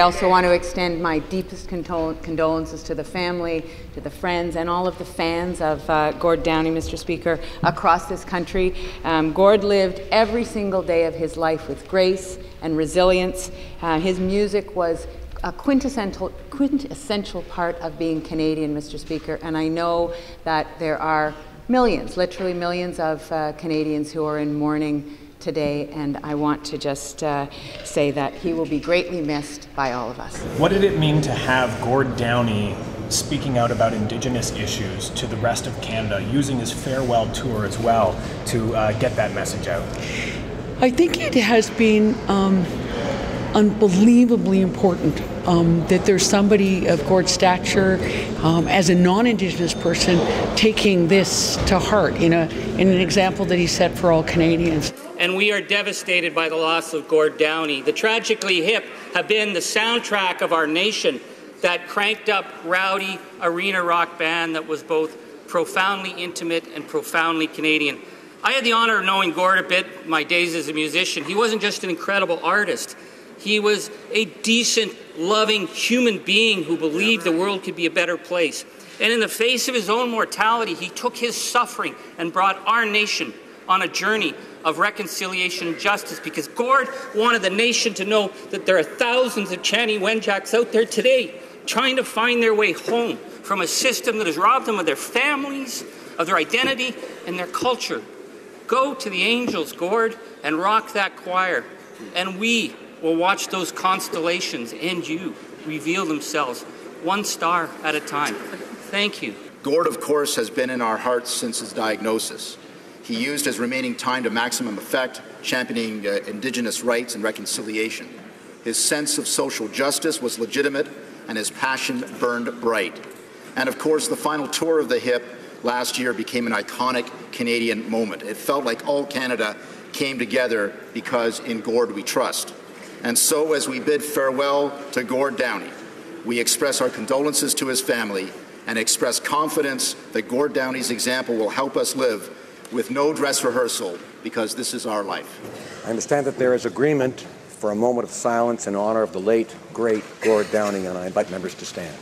I also want to extend my deepest condol- condolences to the family, to the friends, and all of the fans of uh, Gord Downie, Mr. Speaker, across this country. Um, Gord lived every single day of his life with grace and resilience. Uh, his music was a quintessential, quintessential part of being Canadian, Mr. Speaker, and I know that there are millions, literally millions of uh, Canadians who are in mourning today, and I want to just uh, say that he will be greatly missed by all of us. What did it mean to have Gord Downie speaking out about Indigenous issues to the rest of Canada, using his farewell tour as well to uh, get that message out? I think it has been um, unbelievably important um, that there's somebody of Gord's stature um, as a non-Indigenous person taking this to heart in, a, in an example that he set for all Canadians. And we are devastated by the loss of Gord Downie. The Tragically Hip have been the soundtrack of our nation that cranked up rowdy arena rock band that was both profoundly intimate and profoundly Canadian. I had the honor of knowing Gord a bit my days as a musician. He wasn't just an incredible artist. He was a decent, loving human being who believed the world could be a better place. And in the face of his own mortality, he took his suffering and brought our nation on a journey of reconciliation and justice because Gord wanted the nation to know that there are thousands of Chanie Wenjacks out there today trying to find their way home from a system that has robbed them of their families, of their identity, and their culture. Go to the angels, Gord, and rock that choir. And we will watch those constellations and you reveal themselves one star at a time. Thank you. Gord, of course, has been in our hearts since his diagnosis. He used his remaining time to maximum effect, championing uh, Indigenous rights and reconciliation. His sense of social justice was legitimate, and his passion burned bright. And of course, the final tour of the HIP last year became an iconic Canadian moment. It felt like all Canada came together because in Gord we trust. And so, as we bid farewell to Gord Downie, we express our condolences to his family and express confidence that Gord Downie's example will help us live with no dress rehearsal because this is our life. I understand that there is agreement for a moment of silence in honor of the late, great Gord Downie, and I invite members to stand.